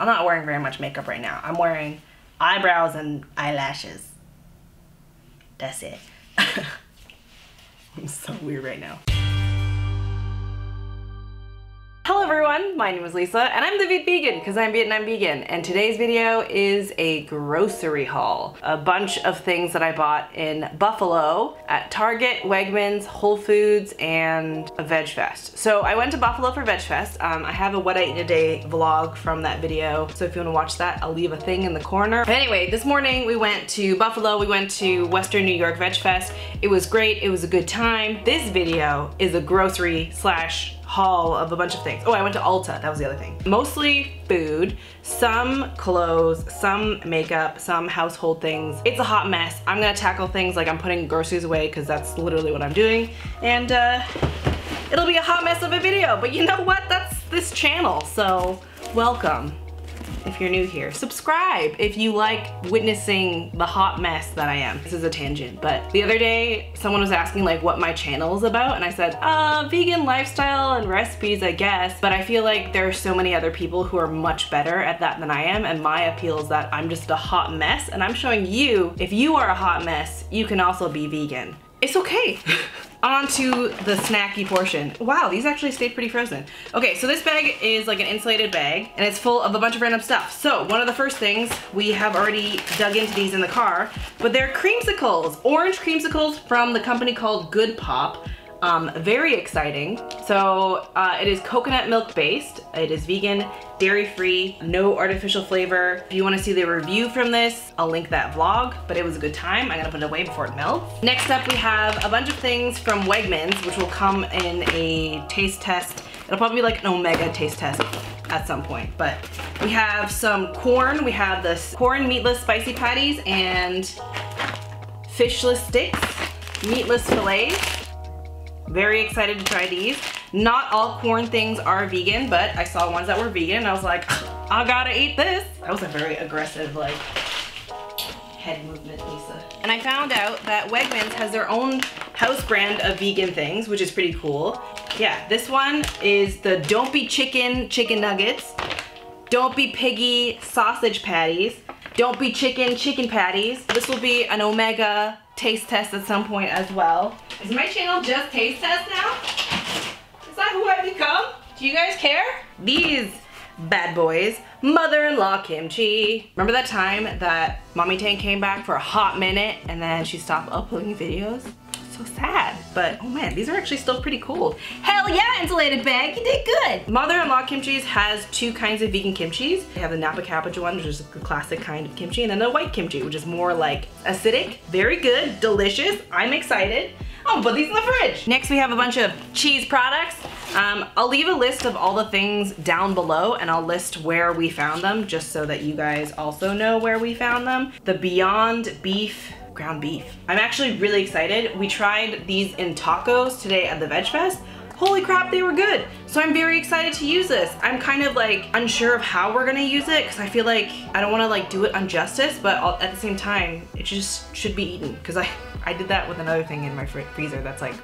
I'm not wearing very much makeup right now. I'm wearing eyebrows and eyelashes. That's it. I'm so weird right now. Hello everyone, my name is Lisa and I'm the Viet Vegan because I'm Vietnam vegan and today's video is a grocery haul. A bunch of things that I bought in Buffalo at Target, Wegmans, Whole Foods, and a Veg Fest. So I went to Buffalo for Veg Fest. Um, I have a what I eat a day vlog from that video so if you want to watch that I'll leave a thing in the corner. But anyway, this morning we went to Buffalo, we went to Western New York Veg Fest. It was great, it was a good time. This video is a grocery slash haul of a bunch of things. Oh, I went to Ulta, that was the other thing. Mostly food, some clothes, some makeup, some household things. It's a hot mess. I'm gonna tackle things like I'm putting groceries away because that's literally what I'm doing. And uh, it'll be a hot mess of a video, but you know what? That's this channel, so welcome if you're new here. Subscribe if you like witnessing the hot mess that I am. This is a tangent, but the other day someone was asking like what my channel is about and I said, uh, vegan lifestyle and recipes, I guess. But I feel like there are so many other people who are much better at that than I am and my appeal is that I'm just a hot mess and I'm showing you, if you are a hot mess, you can also be vegan. It's okay. On to the snacky portion. Wow, these actually stayed pretty frozen. Okay, so this bag is like an insulated bag and it's full of a bunch of random stuff. So one of the first things, we have already dug into these in the car, but they're creamsicles, orange creamsicles from the company called Good Pop. Um, very exciting. So uh, it is coconut milk based. It is vegan, dairy free, no artificial flavor. If you wanna see the review from this, I'll link that vlog, but it was a good time. I'm gonna put it away before it melts. Next up, we have a bunch of things from Wegmans, which will come in a taste test. It'll probably be like an Omega taste test at some point, but we have some Quorn. We have this Quorn meatless spicy patties and fishless sticks, meatless fillets, very excited to try these. Not all Quorn things are vegan, but I saw ones that were vegan and I was like, I gotta eat this. That was a very aggressive like head movement, Lisa. And I found out that Wegmans has their own house brand of vegan things, which is pretty cool. Yeah, this one is the Don't Be Chicken chicken nuggets, Don't Be Piggy sausage patties, Don't Be Chicken chicken patties. This will be an Omega taste test at some point as well. Is my channel just taste test now? Is that who I've become? Do you guys care? These bad boys, mother-in-law kimchi. Remember that time that Mommy Tang came back for a hot minute and then she stopped uploading videos? so sad. But oh man, these are actually still pretty cool. Hell yeah, insulated bag, you did good. Mother-in-law kimchi's has two kinds of vegan kimchis. They have the Napa Cabbage one, which is the classic kind of kimchi, and then the white kimchi, which is more like acidic. Very good, delicious. I'm excited. I'll put these in the fridge. Next we have a bunch of cheese products. Um, I'll leave a list of all the things down below and I'll list where we found them just so that you guys also know where we found them. The Beyond Beef ground beef. I'm actually really excited. We tried these in tacos today at the Veg Fest. Holy crap, they were good. So I'm very excited to use this. I'm kind of like unsure of how we're gonna use it because I feel like I don't wanna like do it injustice, but at the same time, it just should be eaten because I, I did that with another thing in my freezer that's like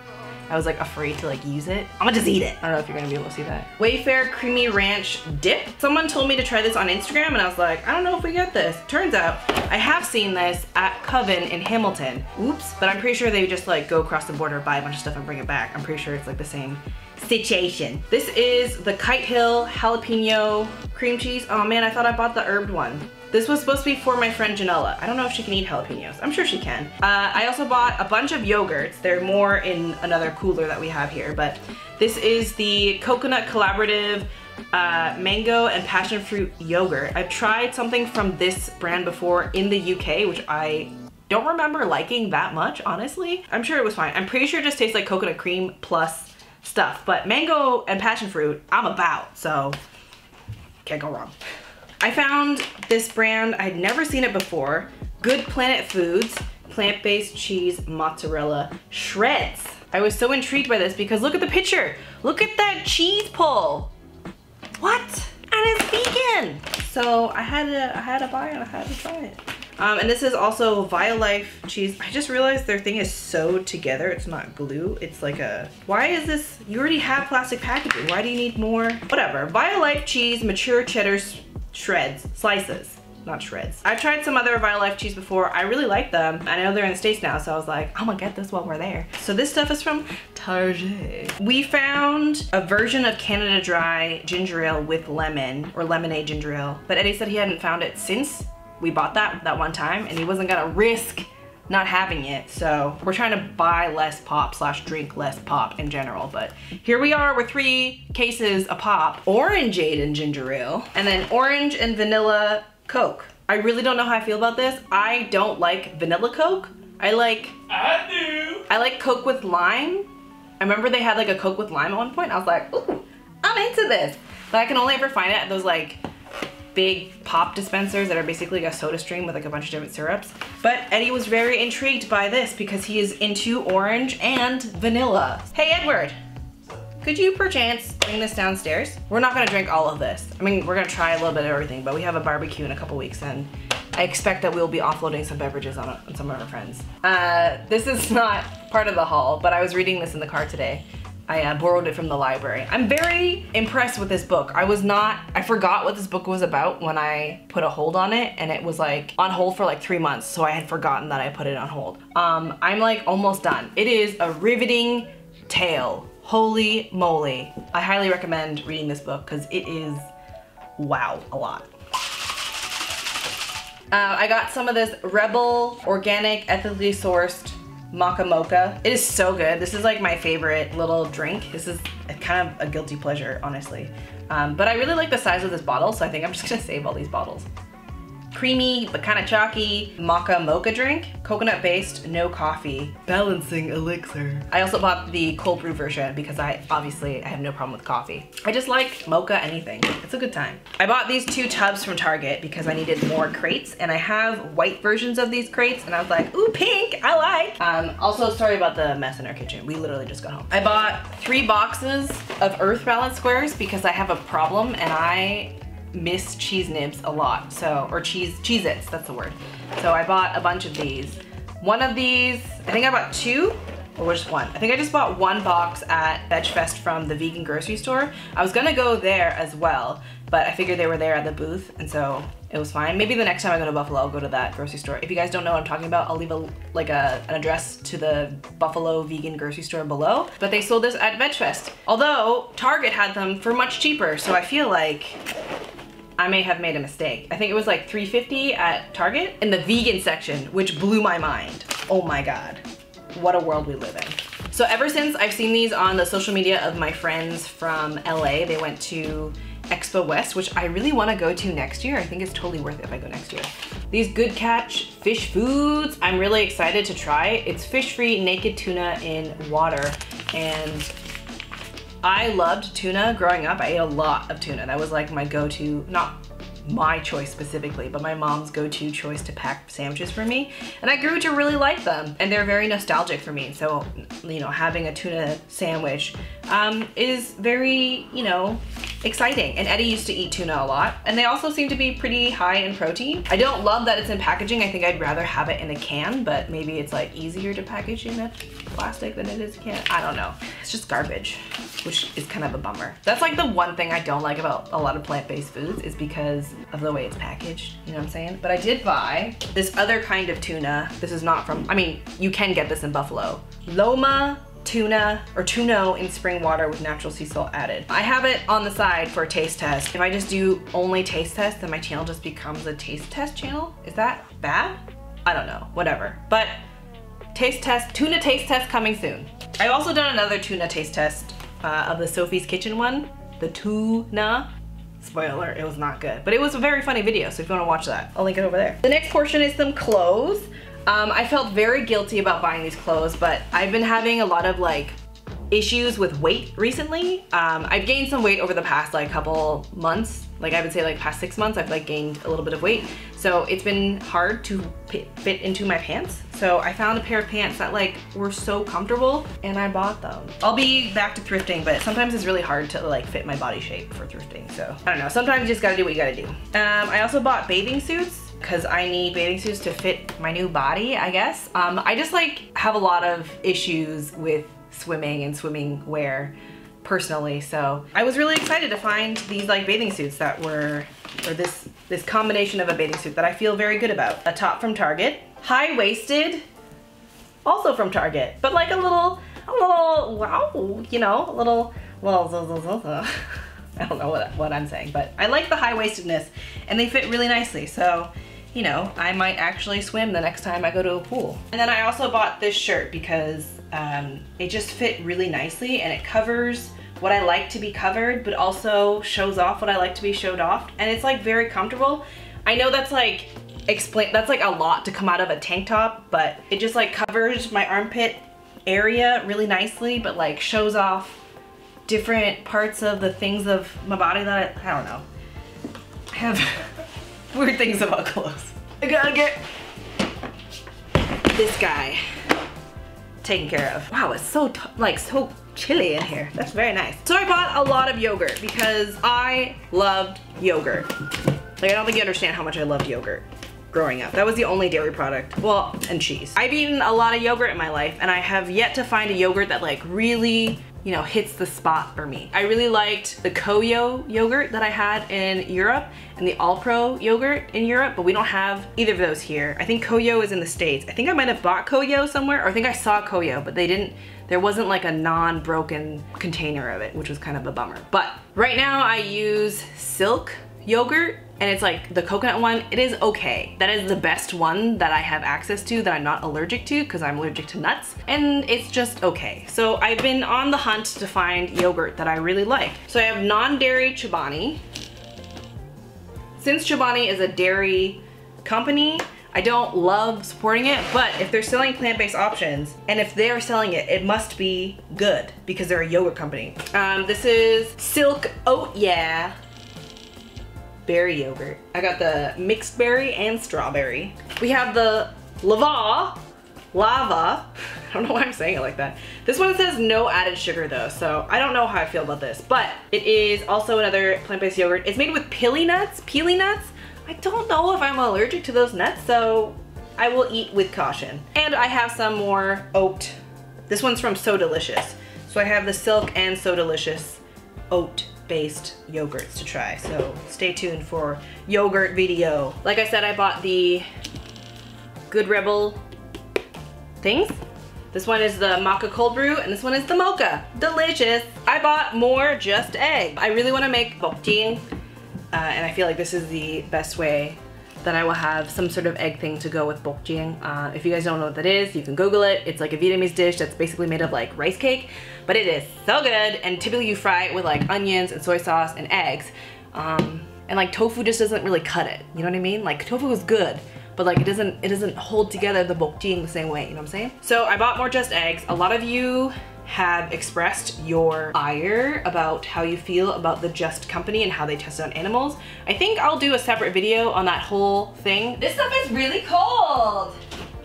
I was like afraid to like use it. I'm gonna just eat it. I don't know if you're gonna be able to see that. Wayfare Creamy Ranch Dip. Someone told me to try this on Instagram and I was like, I don't know if we get this. Turns out I have seen this at Coven in Hamilton. Oops, but I'm pretty sure they just like go across the border, buy a bunch of stuff and bring it back. I'm pretty sure it's like the same situation. This is the Kite Hill Jalapeno Cream Cheese. Oh man, I thought I bought the herbed one. This was supposed to be for my friend Janella. I don't know if she can eat jalapenos. I'm sure she can. Uh, I also bought a bunch of yogurts. They're more in another cooler that we have here, but this is the Coconut Collaborative uh, mango and passion fruit yogurt. I've tried something from this brand before in the UK, which I don't remember liking that much, honestly. I'm sure it was fine. I'm pretty sure it just tastes like coconut cream plus stuff, but mango and passion fruit, I'm about, so can't go wrong. I found this brand, I'd never seen it before, Good Planet Foods, plant-based cheese mozzarella shreds. I was so intrigued by this because look at the picture. Look at that cheese pull. What? And it's vegan. So I had to, I had to buy it, I had to try it. Um, and this is also Violife cheese. I just realized their thing is sewed together. It's not glue. It's like a, why is this, you already have plastic packaging. Why do you need more? Whatever. Violife cheese, mature cheddar shreds, slices not shreds. I've tried some other Violife cheese before. I really like them. I know they're in the States now, so I was like, oh I'm gonna get this while we're there. So this stuff is from Target. We found a version of Canada Dry ginger ale with lemon, or lemonade ginger ale, but Eddie said he hadn't found it since we bought that that one time, and he wasn't gonna risk not having it. So we're trying to buy less pop slash drink less pop in general. But here we are with three cases of pop. Orangeade and ginger ale. And then orange and vanilla Coke. I really don't know how I feel about this. I don't like vanilla Coke. I like... I do. I like Coke with lime. I remember they had like a Coke with lime at one point. I was like, ooh, I'm into this. But I can only ever find it at those like big pop dispensers that are basically like a soda stream with like a bunch of different syrups. But Eddie was very intrigued by this because he is into orange and vanilla. Hey Edward, could you perchance bring this downstairs? We're not gonna drink all of this. I mean, we're gonna try a little bit of everything, but we have a barbecue in a couple weeks and I expect that we'll be offloading some beverages on, on some of our friends. Uh, this is not part of the haul, but I was reading this in the car today. I uh, borrowed it from the library. I'm very impressed with this book. I was not, I forgot what this book was about when I put a hold on it and it was like on hold for like three months. So I had forgotten that I put it on hold. Um, I'm like almost done. It is a riveting tale Holy moly. I highly recommend reading this book because it is, wow, a lot. Uh, I got some of this Rebel Organic Ethically Sourced Maca Mocha. It is so good. This is like my favorite little drink. This is kind of a guilty pleasure, honestly. Um, but I really like the size of this bottle, so I think I'm just gonna save all these bottles creamy but kind of chalky maca mocha drink, coconut based, no coffee, balancing elixir. I also bought the cold brew version because I obviously I have no problem with coffee. I just like mocha anything. It's a good time. I bought these two tubs from Target because I needed more crates and I have white versions of these crates and I was like, ooh, pink, I like. Um, also, sorry about the mess in our kitchen. We literally just got home. I bought three boxes of Earth Balance squares because I have a problem and I miss Cheese Nips a lot. So, or cheese, Cheez-Its, that's the word. So I bought a bunch of these. One of these, I think I bought two, or just one. I think I just bought one box at VegFest from the vegan grocery store. I was gonna go there as well, but I figured they were there at the booth, and so it was fine. Maybe the next time I go to Buffalo, I'll go to that grocery store. If you guys don't know what I'm talking about, I'll leave a like a, an address to the Buffalo vegan grocery store below. But they sold this at VegFest. Although Target had them for much cheaper, so I feel like I may have made a mistake. I think it was like 350 at Target in the vegan section, which blew my mind. Oh my God, what a world we live in. So ever since I've seen these on the social media of my friends from LA, they went to Expo West, which I really wanna go to next year. I think it's totally worth it if I go next year. These Good Catch fish foods, I'm really excited to try. It's fish-free naked tuna in water and I loved tuna growing up. I ate a lot of tuna. That was like my go-to, not my choice specifically, but my mom's go-to choice to pack sandwiches for me. And I grew to really like them and they're very nostalgic for me. So, you know, having a tuna sandwich um, is very, you know, exciting. And Eddie used to eat tuna a lot. And they also seem to be pretty high in protein. I don't love that it's in packaging. I think I'd rather have it in a can, but maybe it's like easier to package in a plastic than it is a can. I don't know. It's just garbage, which is kind of a bummer. That's like the one thing I don't like about a lot of plant-based foods is because of the way it's packaged. You know what I'm saying? But I did buy this other kind of tuna. This is not from, I mean, you can get this in Buffalo. Loma tuna or tuno in spring water with natural sea salt added. I have it on the side for a taste test. If I just do only taste test, then my channel just becomes a taste test channel. Is that bad? I don't know, whatever. But taste test, tuna taste test coming soon. I've also done another tuna taste test uh, of the Sophie's Kitchen one, the tuna. Spoiler, it was not good. But it was a very funny video, so if you wanna watch that, I'll link it over there. The next portion is some clothes. Um, I felt very guilty about buying these clothes, but I've been having a lot of like issues with weight recently. Um, I've gained some weight over the past like couple months. Like I would say like past six months, I've like gained a little bit of weight. So it's been hard to fit into my pants. So I found a pair of pants that like were so comfortable and I bought them. I'll be back to thrifting, but sometimes it's really hard to like fit my body shape for thrifting. So I don't know, sometimes you just gotta do what you gotta do. Um, I also bought bathing suits because I need bathing suits to fit my new body, I guess. Um, I just like have a lot of issues with swimming and swimming wear personally. So I was really excited to find these like bathing suits that were, or this, this combination of a bathing suit that I feel very good about. A top from Target, high-waisted, also from Target, but like a little, a little, wow, you know, a little, little, I don't know what, what I'm saying, but I like the high-waistedness and they fit really nicely. So, you know, I might actually swim the next time I go to a pool. And then I also bought this shirt because um, it just fit really nicely and it covers what I like to be covered, but also shows off what I like to be showed off. And it's like very comfortable. I know that's like, explain, that's like a lot to come out of a tank top, but it just like covers my armpit area really nicely, but like shows off different parts of the things of my body that I, I don't know. I have weird things about clothes. I gotta get this guy taken care of. Wow, it's so, like, so chilly in here. That's very nice. So I bought a lot of yogurt because I loved yogurt. Like, I don't think you understand how much I loved yogurt growing up. That was the only dairy product. Well, and cheese. I've eaten a lot of yogurt in my life and I have yet to find a yogurt that like really you know, hits the spot for me. I really liked the Koyo yogurt that I had in Europe and the Alpro yogurt in Europe, but we don't have either of those here. I think Koyo is in the States. I think I might have bought Koyo somewhere, or I think I saw Koyo, but they didn't, there wasn't like a non-broken container of it, which was kind of a bummer. But right now I use Silk yogurt and it's like the coconut one, it is okay. That is the best one that I have access to that I'm not allergic to because I'm allergic to nuts and it's just okay. So I've been on the hunt to find yogurt that I really like. So I have non-dairy Chobani. Since Chobani is a dairy company, I don't love supporting it, but if they're selling plant-based options, and if they're selling it, it must be good because they're a yogurt company. Um, this is Silk Oat Yeah berry yogurt. I got the mixed berry and strawberry. We have the Lavva, Lavva. I don't know why I'm saying it like that. This one says no added sugar though, so I don't know how I feel about this, but it is also another plant-based yogurt. It's made with pili nuts, pili nuts. I don't know if I'm allergic to those nuts, so I will eat with caution. And I have some more oat. This one's from So Delicious. So I have the Silk and So Delicious oat based yogurts to try. So stay tuned for yogurt video. Like I said, I bought the Good Rebel things. This one is the maca cold brew and this one is the mocha. Delicious. I bought more just egg. I really want to make bokjing uh, and I feel like this is the best way that I will have some sort of egg thing to go with bokjing. Uh, if you guys don't know what that is, you can Google it. It's like a Vietnamese dish that's basically made of like rice cake, but it is so good. And typically you fry it with like onions and soy sauce and eggs. Um, and like tofu just doesn't really cut it. You know what I mean? Like tofu is good, but like it doesn't it doesn't hold together the bokjing the same way. You know what I'm saying? So I bought more just eggs. A lot of you have expressed your ire about how you feel about the Just company and how they test on animals. I think I'll do a separate video on that whole thing. This stuff is really cold.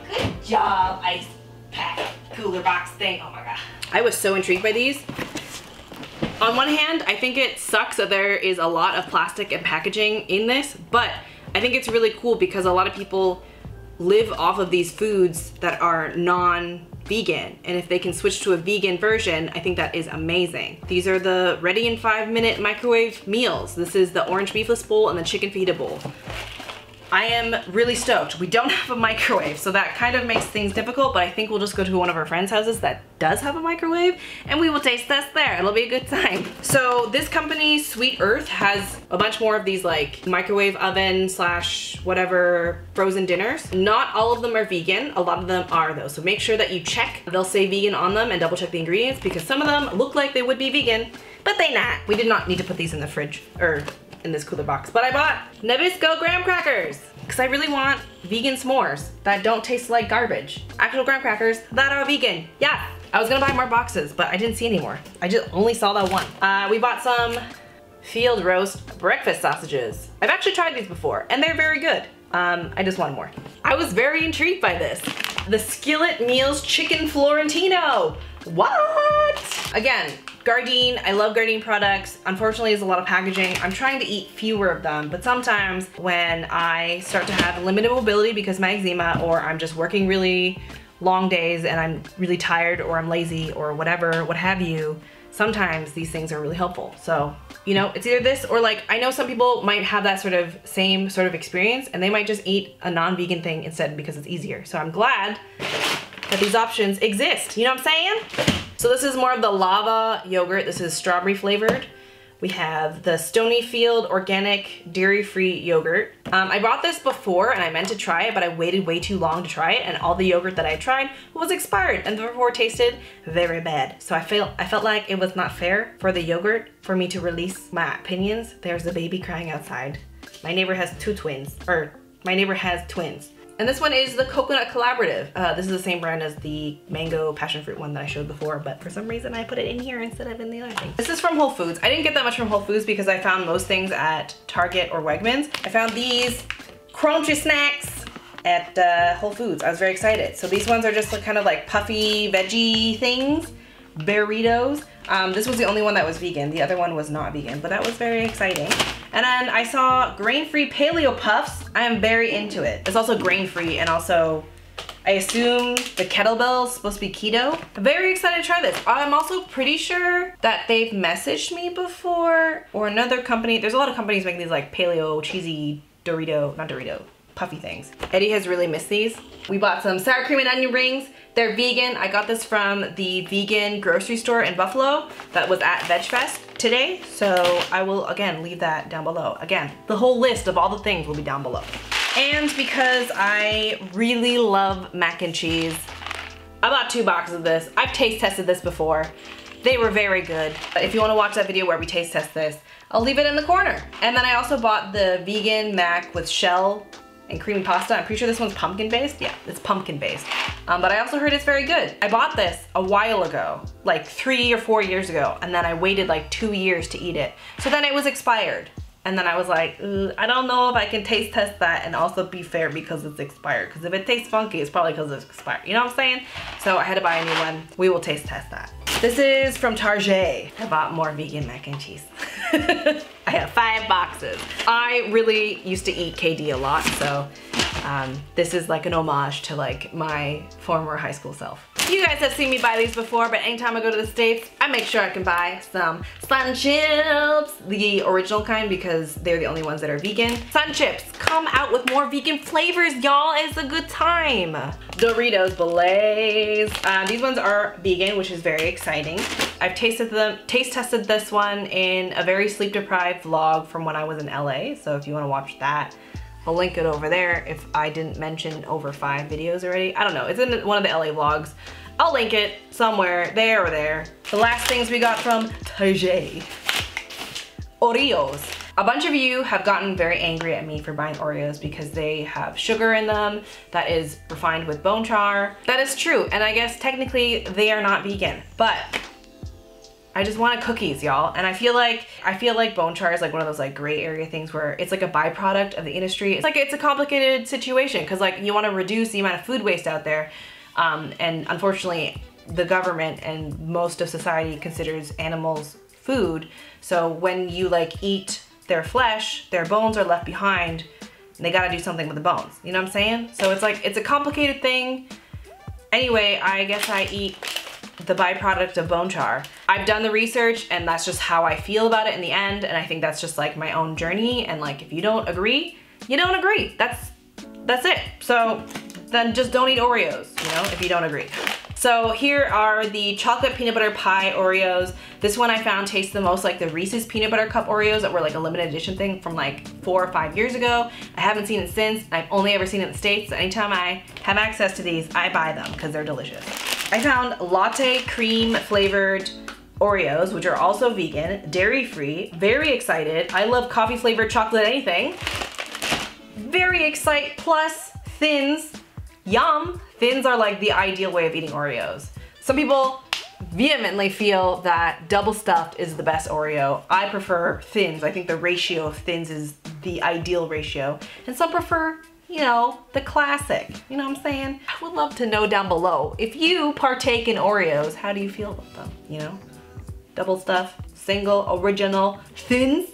Good job, ice pack cooler box thing. Oh my god. I was so intrigued by these. On one hand, I think it sucks that there is a lot of plastic and packaging in this, but I think it's really cool because a lot of people live off of these foods that are non vegan. And if they can switch to a vegan version, I think that is amazing. These are the ready in five minute microwave meals. This is the orange beefless bowl and the chicken fajita bowl. I am really stoked. We don't have a microwave, so that kind of makes things difficult, but I think we'll just go to one of our friends' houses that does have a microwave, and we will taste test there. It'll be a good time. So this company, Sweet Earth, has a bunch more of these like microwave oven slash whatever frozen dinners. Not all of them are vegan. A lot of them are though, so make sure that you check. They'll say vegan on them and double check the ingredients because some of them look like they would be vegan, but they not. We did not need to put these in the fridge, or in this cooler box. But I bought Nabisco graham crackers because I really want vegan s'mores that don't taste like garbage. Actual graham crackers that are vegan. Yeah, I was gonna buy more boxes, but I didn't see any more. I just only saw that one. Uh, we bought some field roast breakfast sausages. I've actually tried these before and they're very good. Um, I just wanted more. I was very intrigued by this. The Skillet Meals Chicken Florentino. What? Again, Gardein, I love Gardein products. Unfortunately, there's a lot of packaging. I'm trying to eat fewer of them, but sometimes when I start to have limited mobility because my eczema or I'm just working really long days and I'm really tired or I'm lazy or whatever, what have you, sometimes these things are really helpful. So, you know, it's either this or like, I know some people might have that sort of same sort of experience and they might just eat a non-vegan thing instead because it's easier. So I'm glad that these options exist. You know what I'm saying? So this is more of the Lavva yogurt. This is strawberry flavored. We have the Stonyfield Organic Dairy-Free Yogurt. Um, I bought this before and I meant to try it, but I waited way too long to try it and all the yogurt that I tried was expired and therefore tasted very bad. So I felt, I felt like it was not fair for the yogurt for me to release my opinions. There's a baby crying outside. My neighbor has two twins, or my neighbor has twins. And this one is the Coconut Collaborative. Uh, this is the same brand as the Mango Passion Fruit one that I showed before, but for some reason I put it in here instead of in the other thing. This is from Whole Foods. I didn't get that much from Whole Foods because I found most things at Target or Wegmans. I found these crunchy snacks at uh, Whole Foods. I was very excited. So these ones are just kind of like puffy veggie things, burritos. Um, this was the only one that was vegan. The other one was not vegan, but that was very exciting. And then I saw grain-free paleo puffs. I am very into it. It's also grain-free and also I assume the kettlebell is supposed to be keto. Very excited to try this. I'm also pretty sure that they've messaged me before or another company. There's a lot of companies making these like paleo cheesy Dorito, not Dorito, puffy things. Eddie has really missed these. We bought some sour cream and onion rings. They're vegan. I got this from the vegan grocery store in Buffalo that was at VegFest today. So I will, again, leave that down below. Again, the whole list of all the things will be down below. And because I really love mac and cheese, I bought two boxes of this. I've taste tested this before. They were very good. But if you wanna watch that video where we taste test this, I'll leave it in the corner. And then I also bought the vegan mac with shell and creamy pasta. I'm pretty sure this one's pumpkin based. Yeah, it's pumpkin based. Um, but I also heard it's very good. I bought this a while ago, like three or four years ago, and then I waited like two years to eat it. So then it was expired. And then I was like, I don't know if I can taste test that and also be fair because it's expired. Because if it tastes funky, it's probably because it's expired. You know what I'm saying? So I had to buy a new one. We will taste test that. This is from Target. I bought more vegan mac and cheese. I have five boxes. I really used to eat KD a lot, so um, this is like an homage to like my former high school self. You guys have seen me buy these before, but anytime I go to the States, I make sure I can buy some Sun Chips, the original kind because they're the only ones that are vegan. Sun Chips, come out with more vegan flavors, y'all. It's a good time. Doritos Blaze. Uh, these ones are vegan, which is very exciting. I've tasted them, taste tested this one in a very sleep deprived vlog from when I was in LA. So if you wanna watch that, I'll link it over there if I didn't mention over five videos already. I don't know, it's in one of the LA vlogs. I'll link it somewhere, there or there. The last things we got from Target. Oreos. A bunch of you have gotten very angry at me for buying Oreos because they have sugar in them that is refined with bone char. That is true, and I guess technically they are not vegan, but I just wanted cookies, y'all. And I feel like I feel like bone char is like one of those like gray area things where it's like a byproduct of the industry. It's like it's a complicated situation because like you want to reduce the amount of food waste out there. Um, and unfortunately, the government and most of society considers animals food. So when you like eat their flesh, their bones are left behind and they gotta do something with the bones. You know what I'm saying? So it's like, it's a complicated thing. Anyway, I guess I eat the byproduct of bone char. I've done the research and that's just how I feel about it in the end and I think that's just like my own journey and like if you don't agree, you don't agree. That's that's it. So then just don't eat Oreos, you know, if you don't agree. So here are the chocolate peanut butter pie Oreos. This one I found tastes the most like the Reese's peanut butter cup Oreos that were like a limited edition thing from like four or five years ago. I haven't seen it since. I've only ever seen it in the States. Anytime I have access to these, I buy them because they're delicious. I found latte cream flavored Oreos, which are also vegan, dairy-free, very excited. I love coffee flavored chocolate anything. Very excited, plus thins, yum. Thins are like the ideal way of eating Oreos. Some people vehemently feel that double stuffed is the best Oreo. I prefer thins. I think the ratio of thins is the ideal ratio. And some prefer you know, the classic. You know what I'm saying? I would love to know down below. If you partake in Oreos, how do you feel about them? You know? Double stuff, single, original, thins?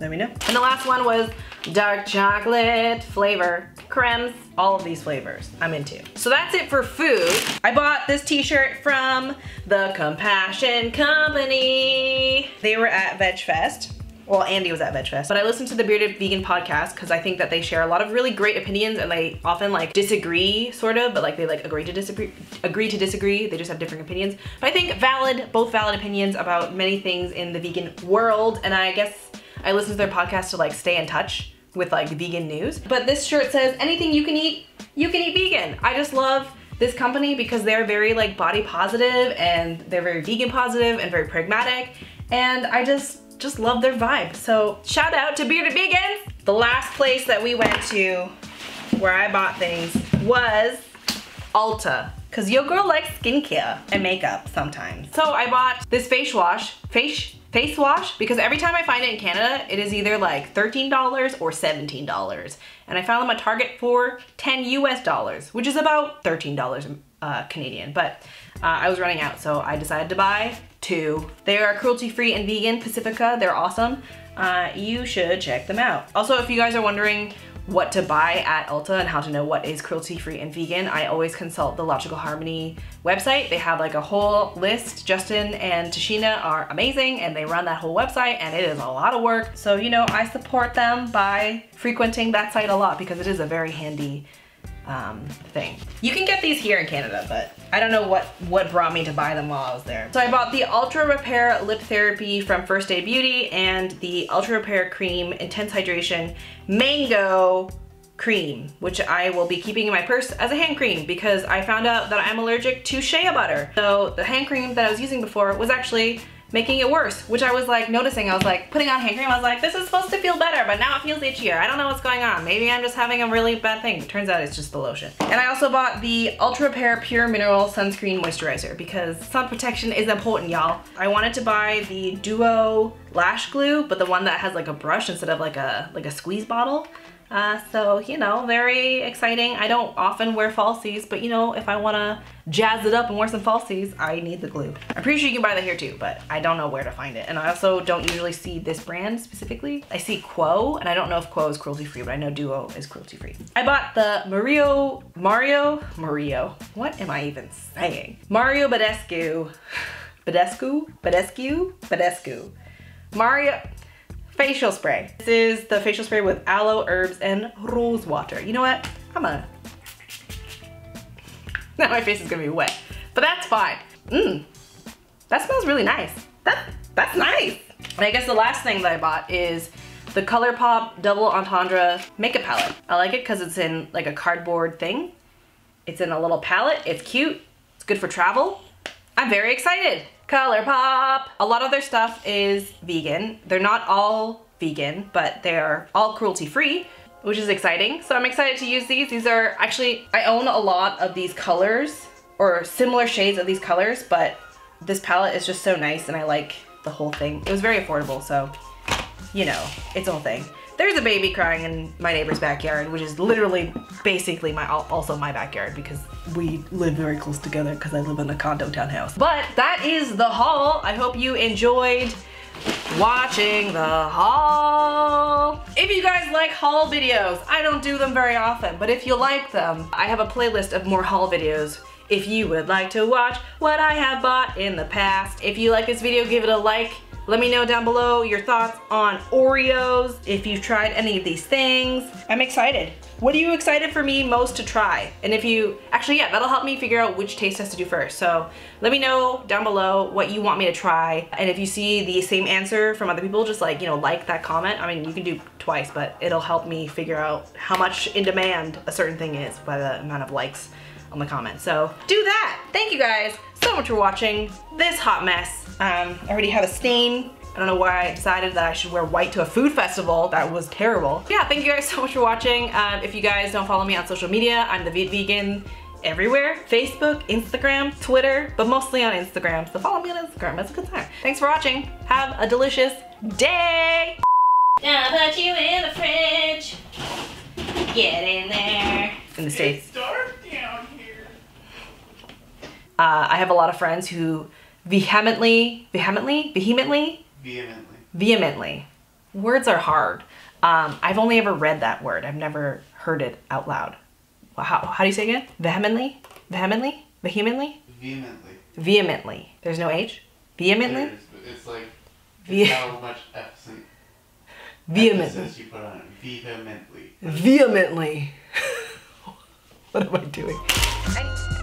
let me know. And the last one was dark chocolate flavor, cremes, all of these flavors I'm into. So that's it for food. I bought this t-shirt from the Compassion Company. They were at Veg Fest. Well, Andy was at VegFest, but I listened to the Bearded Vegan podcast because I think that they share a lot of really great opinions and they often like disagree sort of, but like they like agree to disagree, agree to disagree. They just have different opinions. But I think valid, both valid opinions about many things in the vegan world. And I guess I listen to their podcast to like stay in touch with like vegan news. But this shirt says anything you can eat, you can eat vegan. I just love this company because they're very like body positive and they're very vegan positive and very pragmatic. And I just just love their vibe. So shout out to Bearded Vegan. The last place that we went to where I bought things was Ulta. Cause your girl likes skincare and makeup sometimes. So I bought this face wash, face, face wash, because every time I find it in Canada, it is either like $13 or $17. And I found them at Target for 10 US dollars, which is about $13 uh, Canadian. But uh, I was running out, so I decided to buy two. They are cruelty-free and vegan, Pacifica. They're awesome. Uh, you should check them out. Also, if you guys are wondering what to buy at Ulta and how to know what is cruelty-free and vegan, I always consult the Logical Harmony website. They have like a whole list. Justin and Tashina are amazing and they run that whole website and it is a lot of work. So, you know, I support them by frequenting that site a lot because it is a very handy um, thing. You can get these here in Canada, but I don't know what, what brought me to buy them while I was there. So I bought the Ultra Repair Lip Therapy from First Aid Beauty and the Ultra Repair Cream Intense Hydration Mango cream, which I will be keeping in my purse as a hand cream because I found out that I'm allergic to shea butter. So the hand cream that I was using before was actually making it worse, which I was like noticing. I was like putting on hand cream. I was like, this is supposed to feel better, but now it feels itchier. I don't know what's going on. Maybe I'm just having a really bad thing. Turns out it's just the lotion. And I also bought the Ultra Repair Pure Mineral Sunscreen Moisturizer because sun protection is important, y'all. I wanted to buy the Duo Lash Glue, but the one that has like a brush instead of like a like a squeeze bottle. Uh, so, you know, very exciting. I don't often wear falsies, but you know, if I wanna jazz it up and wear some falsies, I need the glue. I'm pretty sure you can buy that here too, but I don't know where to find it. And I also don't usually see this brand specifically. I see Quo, and I don't know if Quo is cruelty free, but I know Duo is cruelty free. I bought the Mario, Mario, Mario, what am I even saying? Mario Badescu, Badescu, Badescu, Badescu. Mario, facial spray. This is the facial spray with aloe, herbs, and rose water. You know what? I'm gonna... Now my face is gonna be wet, but that's fine. Mmm, that smells really nice. That, that's nice. And I guess the last thing that I bought is the ColourPop Double Entendre Makeup Palette. I like it because it's in like a cardboard thing. It's in a little palette. It's cute. It's good for travel. I'm very excited. ColourPop. A lot of their stuff is vegan. They're not all vegan, but they're all cruelty free, which is exciting. So I'm excited to use these. These are actually, I own a lot of these colors or similar shades of these colors, but this palette is just so nice and I like the whole thing. It was very affordable, so you know, it's a whole thing. There's a baby crying in my neighbor's backyard, which is literally basically my also my backyard because we live very close together because I live in a condo townhouse. But that is the haul. I hope you enjoyed watching the haul. If you guys like haul videos, I don't do them very often, but if you like them, I have a playlist of more haul videos if you would like to watch what I have bought in the past. If you like this video, give it a like. Let me know down below your thoughts on Oreos, if you've tried any of these things. I'm excited. What are you excited for me most to try? And if you, actually yeah, that'll help me figure out which taste test to do first. So let me know down below what you want me to try. And if you see the same answer from other people, just like, you know, like that comment. I mean, you can do twice, but it'll help me figure out how much in demand a certain thing is by the amount of likes on the comments. So do that. Thank you guys so much for watching this hot mess. Um, I already have a stain. I don't know why I decided that I should wear white to a food festival. That was terrible. Yeah, thank you guys so much for watching. Um, if you guys don't follow me on social media, I'm the Viet Vegan everywhere. Facebook, Instagram, Twitter, but mostly on Instagram. So follow me on Instagram, it's a good time. Thanks for watching. Have a delicious day. I'll put you in the fridge. Get in there. In the States. It's dark down here. Uh, I have a lot of friends who vehemently, vehemently, vehemently, Vehemently. vehemently, Words are hard. Um, I've only ever read that word. I've never heard it out loud. Well, how, how do you say it again? Vehemently? Vehemently? Vehemently? Vehemently. Vehemently. There's no H? Vehemently? There's- It's like Ve- it's how much emphasis Vehemently. you put on. Vehemently. Vehemently. what am I doing?